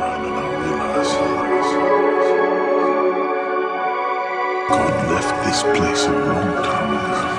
around and I God left this place a long time ago.